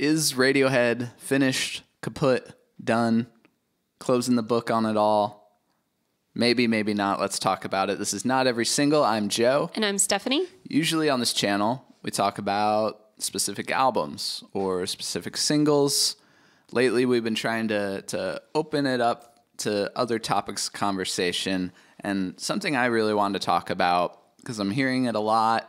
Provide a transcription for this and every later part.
is Radiohead finished, kaput, done, closing the book on it all? Maybe, maybe not. Let's talk about it. This is not every single. I'm Joe. And I'm Stephanie. Usually on this channel, we talk about specific albums or specific singles. Lately, we've been trying to, to open it up to other topics of conversation. And something I really wanted to talk about, because I'm hearing it a lot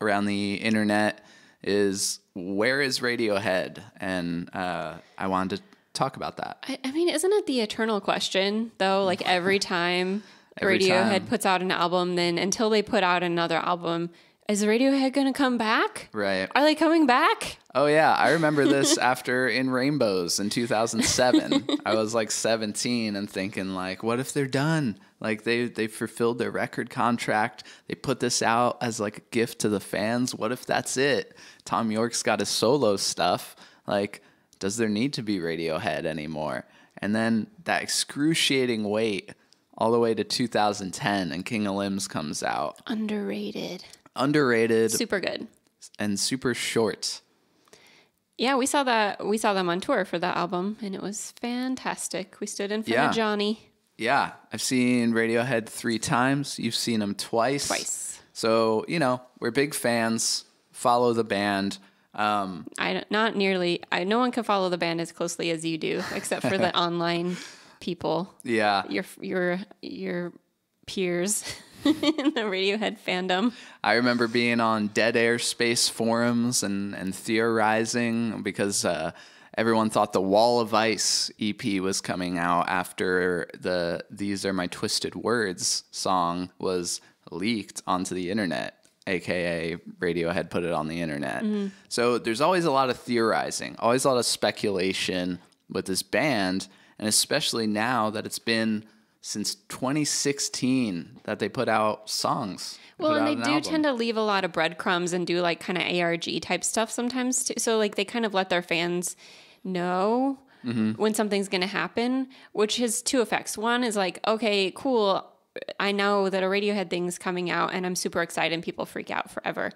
around the internet, is where is Radiohead? And uh, I wanted to talk about that. I, I, mean, isn't it the eternal question, though? Like every time every Radiohead time. puts out an album, then until they put out another album, is Radiohead going to come back? Right. Are they coming back? Oh yeah, I remember this after In Rainbows in 2007. I was like 17 and thinking like, what if they're done? Like they they fulfilled their record contract. They put this out as like a gift to the fans. What if that's it? Thom Yorke's got his solo stuff. Like does there need to be Radiohead anymore? And then that excruciating wait all the way to 2010 and King of Limbs comes out. Underrated. Underrated. Super good. And super short. Yeah, we saw that we saw them on tour for that album and it was fantastic. We stood in front yeah. of Jonny. Yeah, I've seen Radiohead 3 times. You've seen them twice. Twice. So, you know, we're big fans. Follow the band. Um, I not nearly. I no one can follow the band as closely as you do, except for the online people. Yeah, your your your peers in the Radiohead fandom. I remember being on Dead Air Space forums and and theorizing because. Uh, everyone thought the Wall of Ice EP was coming out after the These Are My Twisted Words song was leaked onto the internet aka Radiohead put it on the internet. Mm-hmm. So there's always a lot of theorizing, always a lot of speculation with this band, and especially now that it's been since 2016 that they put out songs. Well, and they an do album. tend to leave a lot of breadcrumbs and do like kind of ARG type stuff sometimes. Too. So like they kind of let their fans know mm-hmm. when something's going to happen, which has two effects. One is like, okay, cool. I know that a Radiohead thing's coming out and I'm super excited and people freak out forever.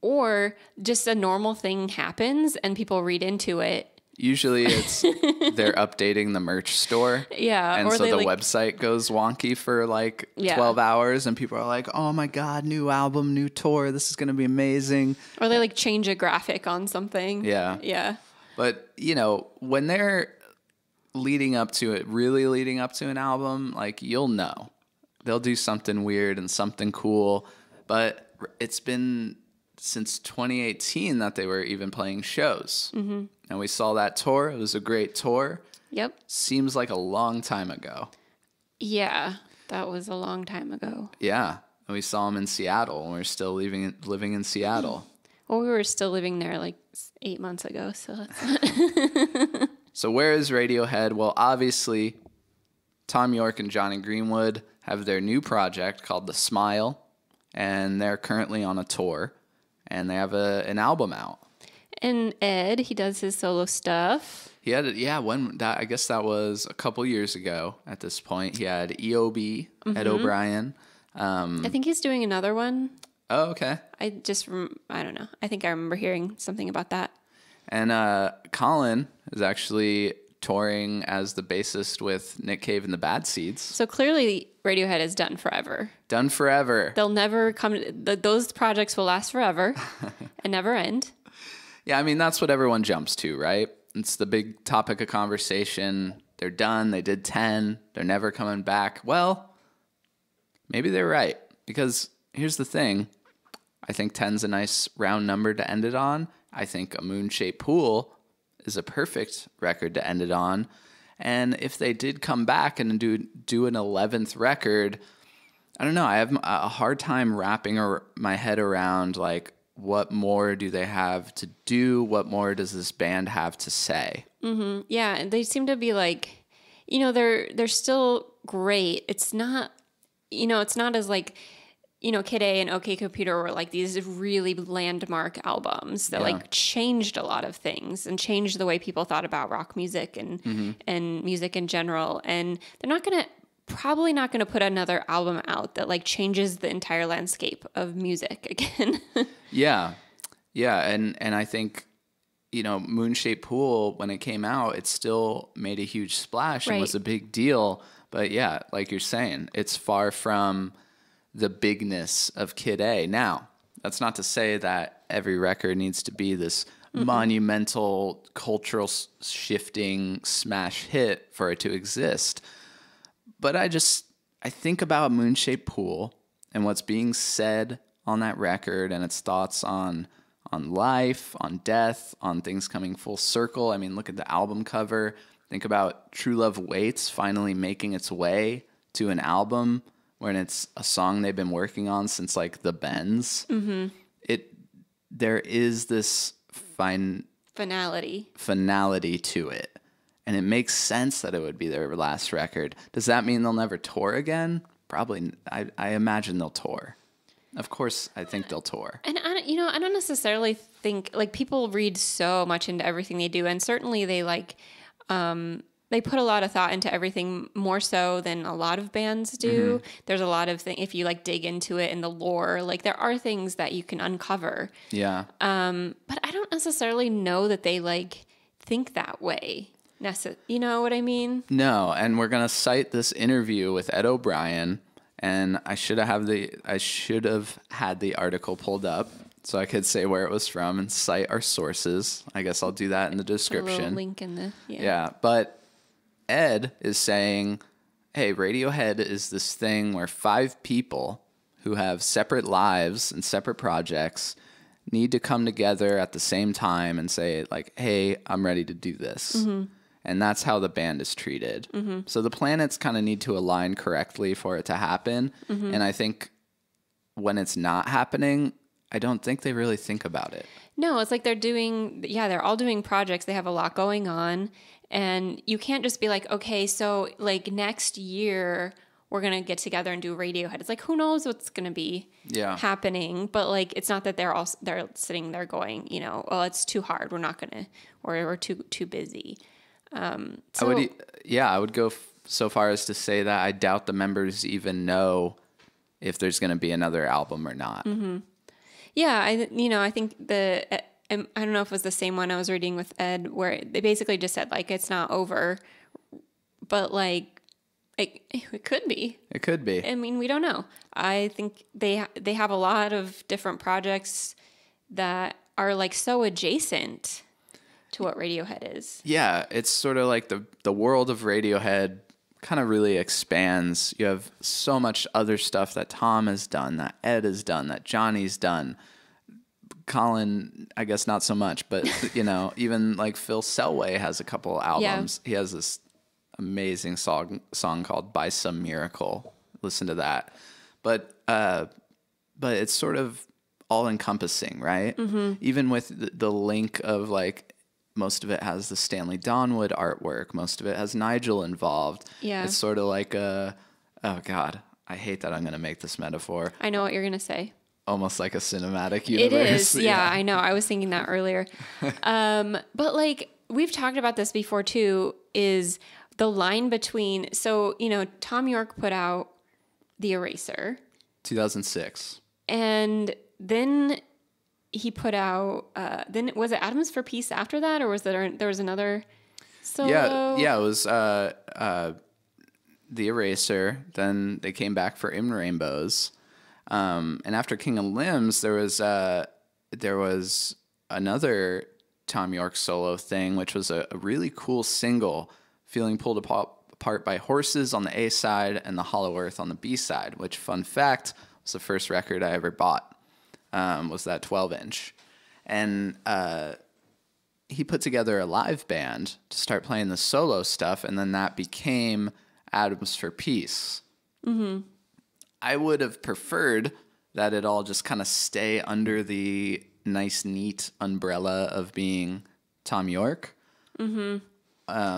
Or just a normal thing happens and people read into it. Usually it's they're updating the merch store. Yeah. And so the like, website goes wonky for like yeah. 12 hours and people are like, oh my God, new album, new tour. This is going to be amazing. Or they like change a graphic on something. Yeah. Yeah. But, you know, when they're leading up to it, really leading up to an album, like you'll know they'll do something weird and something cool. But it's been since 2018 that they were even playing shows. Mm-hmm. And we saw that tour. It was a great tour. Yep. Seems like a long time ago. Yeah, that was a long time ago. Yeah. And we saw them in Seattle and we are still living, living in Seattle. Well, we were still living there like eight months ago. So so where is Radiohead? Well, obviously, Thom Yorke and Jonny Greenwood have their new project called The Smile, and they're currently on a tour, and they have a, an album out. And Ed, he does his solo stuff. He had, yeah, when that I guess that was a couple years ago. At this point, he had EOB, mm-hmm. Ed O'Brien. Um, I think he's doing another one. Oh, okay. I just, I don't know. I think I remember hearing something about that. And uh, Colin is actually touring as the bassist with Nick Cave and the Bad Seeds. So clearly, Radiohead is done forever. Done forever. They'll never come. The, those projects will last forever and never end. Yeah, I mean that's what everyone jumps to, right? It's the big topic of conversation. They're done. They did ten. They're never coming back. Well, maybe they're right because here's the thing. I think 10's a nice round number to end it on. I think a moon shaped pool is a perfect record to end it on. And if they did come back and do do an 11th record, I don't know. I have a hard time wrapping my head around like what more do they have to do? What more does this band have to say? Mm-hmm. Yeah, they seem to be like, you know, they're they're still great. It's not, you know, it's not as like you know, Kid A and OK Computer were like these really landmark albums that yeah. like changed a lot of things and changed the way people thought about rock music and mm-hmm. and music in general. And they're not gonna probably not gonna put another album out that like changes the entire landscape of music again. yeah. Yeah, and and I think you know, Moonshaped Pool, when it came out, it still made a huge splash and was a big deal. But yeah, like you're saying, it's far from the bigness of Kid A. Now, that's not to say that every record needs to be this monumental cultural s- shifting smash hit for it to exist. But I just I think about Moonshaped Pool and what's being said on that record and its thoughts on on life, on death, on things coming full circle. I mean, look at the album cover. Think about True Love Waits finally making its way to an album when it's a song they've been working on since like the Bends. Mm-hmm. It there is this fine Finality. finality to it. And it makes sense that it would be their last record. Does that mean they'll never tour again? Probably. I, I imagine they'll tour. Of course, I think they'll tour. And I, don't- you know, I don't necessarily think like people read so much into everything they do, and certainly they like, um, they put a lot of thought into everything more so than a lot of bands do. There's a lot of things if you like dig into it in the lore, like there are things that you can uncover, Yeah. Um, but I don't necessarily know that they like think that way. You know what I mean? No, and we're gonna cite this interview with Ed O'Brien, and I should have the I should have had the article pulled up so I could say where it was from and cite our sources. I guess I'll do that in the description. link in the yeah. Yeah, but Ed is saying, hey, Radiohead is this thing where five people who have separate lives and separate projects need to come together at the same time and say, like, hey, I'm ready to do this. Mm-hmm. And that's how the band is treated. Mm-hmm. So the planets kind of need to align correctly for it to happen. Mm-hmm. And I think when it's not happening, I don't think they really think about it. No, it's like they're doing, yeah, they're all doing projects. They have a lot going on. And you can't just be like, okay, so like next year we're going to get together and do Radiohead. It's like, who knows what's going to be Yeah. happening. But like, it's not that they're all, they're sitting there going, you know, well, it's too hard. We're not going to, or we're too, too busy. Um, so, I would, yeah, I would go so far as to say that I doubt the members even know if there's going to be another album or not. Yeah, I you know I think the uh, um, I don't know if it was the same one I was reading with Ed where they basically just said like it's not over, but like it, it could be. It could be. I mean, we don't know. I think they they have a lot of different projects that are like so adjacent to what Radiohead is. yeah, it's sort of like the the world of Radiohead kind of really expands. You have so much other stuff that Tom has done, that Ed has done, that Jonny's done. Colin, I guess not so much, but you know, even like Phil Selway has a couple albums. Yeah. He has this amazing song song called "By Some Miracle." Listen to that. But uh, but it's sort of all encompassing, right? Even with the, the link of like most of it has the Stanley Donwood artwork. Most of it has Nigel involved. Yeah. it's sort of like a oh god, I hate that I'm gonna make this metaphor. I know what you're gonna say. Almost like a cinematic It universe. is. Yeah, I know. I was thinking that earlier. um, but like we've talked about this before too, is the line between so, you know, Thom Yorke put out The Eraser 2006. and then he put out uh then was it Atoms for Peace after that or was there there was another solo? Yeah, yeah, it was uh, uh, the Eraser. Then they came back for In Rainbows, um, and after King of Limbs, there was uh, there was another Thom Yorke solo thing, which was a, a really cool single, feeling pulled apart, apart by horses on the A side and the Hollow Earth on the B side. Which, fun fact, was the first record I ever bought. Um, was that 12 inch, and uh, he put together a live band to start playing the solo stuff, and then that became Atoms for Peace. Mm-hmm. I would have preferred that it all just kind of stay under the nice, neat umbrella of being Thom Yorke.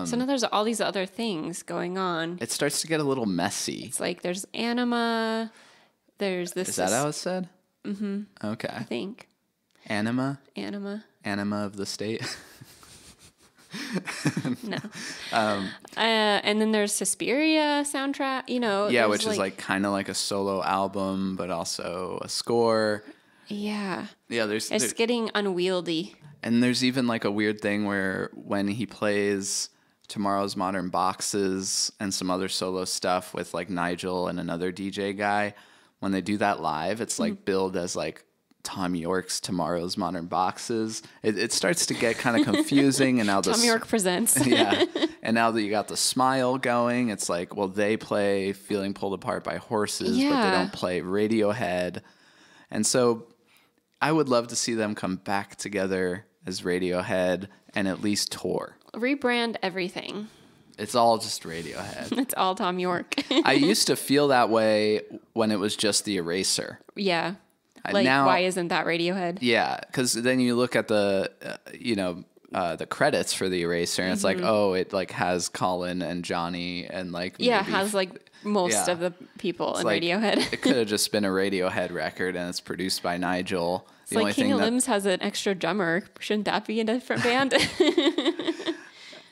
so now there's all these other things going on. It starts to get a little messy. It's like there's Anima, there's this Is that how it's said? Mm-hmm. Okay. I think. Anima? Anima. Anima of the state? No. uh, and then there's Suspiria soundtrack. You know. yeah, there's, which is like kind of like a solo album, but also a score. Yeah. Yeah, there's It's there- getting unwieldy. and there's even like a weird thing where when he plays Tomorrow's Modern Boxes and some other solo stuff with like Nigel and another DJ guy, when they do that live, it's like Mm-hmm. billed as like Thom Yorke's Tomorrow's Modern Boxes. It, it starts to get kind of confusing, and now the Thom Yorke presents. yeah. And now that you got the smile going, it's like, well, they play Feeling Pulled Apart by Horses, but they don't play Radiohead. And so I would love to see them come back together as Radiohead and at least tour. Rebrand everything. It's all just Radiohead. It's all Thom Yorke. I used to feel that way when it was just the eraser. yeah. Like, now- why isn't that Radiohead? Yeah, because then you look at the, uh, you know, uh, the credits for the eraser, and it's like, oh, it like has Colin and Jonny and like Mm-hmm. Yeah, maybe has like most yeah. of the people in like, Radiohead. it could have just been a Radiohead record, and it's produced by Nigel. It's like King of Limbs has an extra drummer. Shouldn't that be a different band?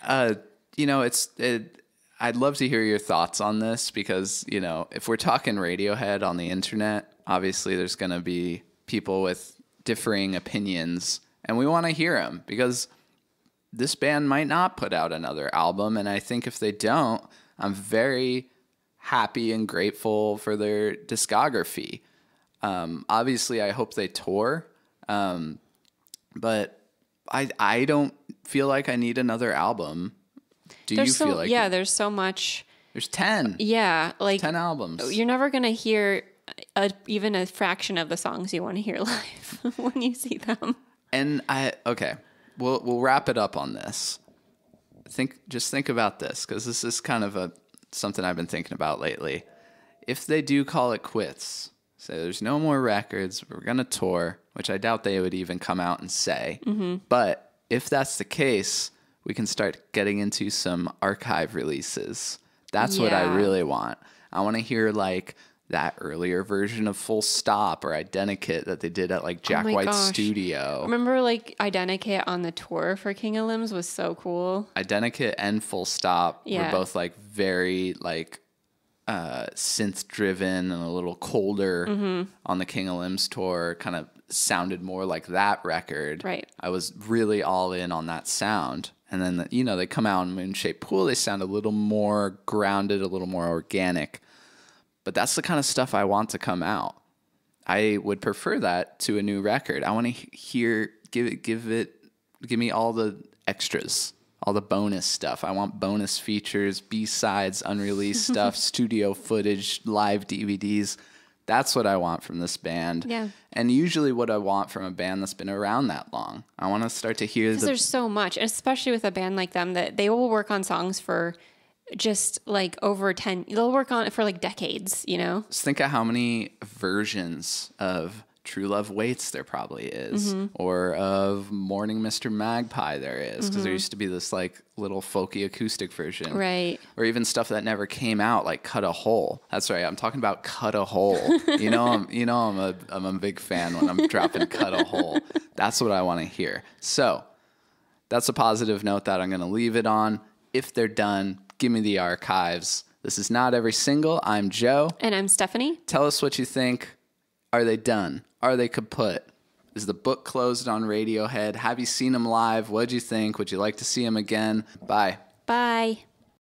uh, you know, it's it. I'd love to hear your thoughts on this because you know, if we're talking Radiohead on the internet, obviously there's going to be people with differing opinions, and we want to hear them because this band might not put out another album, and I think if they don't, I'm very happy and grateful for their discography. Um, obviously, I hope they tour, um, but I I don't feel like I need another album. Do there's you so feel like yeah, there's so much. there's 10, Yeah, like 10 albums? you're never gonna hear a, even a fraction of the songs you want to hear live when you see them. And I okay, we'll we'll wrap it up on this. Think just think about this because this is kind of a something I've been thinking about lately. If they do call it quits, say there's no more records, we're gonna tour, which I doubt they would even come out and say. Mm-hmm. But if that's the case, we can start getting into some archive releases. That's what I really want. I want to hear like that earlier version of Full Stop or Identikit that they did at like Jack Oh White's gosh. studio. Remember, like Identikit on the tour for King of Limbs was so cool. Identikit and Full Stop Yeah. were both like very like uh, synth driven and a little colder Mm-hmm. on the King of Limbs tour. Kind of sounded more like that record. Right. I was really all in on that sound. And then you know they come out in Moonshaped Pool. They sound a little more grounded, a little more organic. But that's the kind of stuff I want to come out. I would prefer that to a new record. I want to hear give it give it give me all the extras, all the bonus stuff. I want bonus features, B-sides, unreleased stuff, studio footage, live DVDs. That's what I want from this band. Yeah. And usually what I want from a band that's been around that long. I want to start to hear Because the there's so much, especially with a band like them, that they will work on songs for just like over 10, they'll work on it for like decades, you know? Just think of how many versions of True Love Waits there probably is, Mm-hmm. or of Morning Mr. Magpie there is, because there used to be this like little folky acoustic version, Right. Or even stuff that never came out, like Cut a Hole. That's right, I'm talking about Cut a Hole. you know, I'm you know I'm a I'm a big fan when I'm dropping Cut a Hole. That's what I want to hear. So that's a positive note that I'm going to leave it on. If they're done, give me the archives. This is not every single. I'm Joe. And I'm Stephanie. Tell us what you think. Are they done? Are they kaput? Is the book closed on Radiohead? Have you seen them live? What'd you think? Would you like to see them again? Bye. Bye.